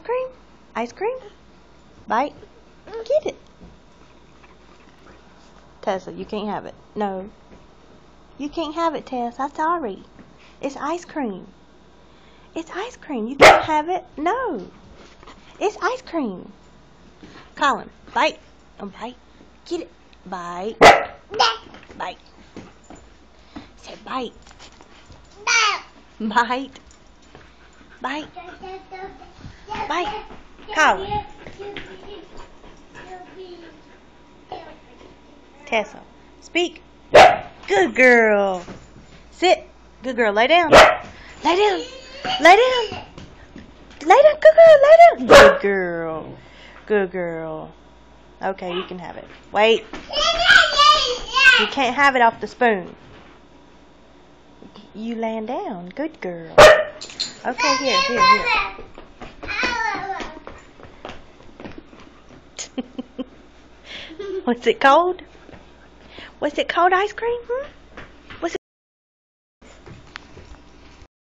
ice cream? Ice cream? Bite? Get it. Tessa, you can't have it. No. You can't have it, Tess. I'm sorry. It's ice cream. It's ice cream. You can't have it. No. It's ice cream. Colin, bite. Oh, bite. Get it. Bite. Bite. Say bite. Bite. Bite. Bite. Colin. Tessa. Speak. Good girl. Sit. Good girl. Lay down. Lay down. Lay down. Lay down. Good girl. Lay down. Good girl. Good girl. Okay, you can have it. Wait. You can't have it off the spoon. You laying down. Good girl. Okay, here, here, here. What's it called? What's it called? Ice cream? Hmm?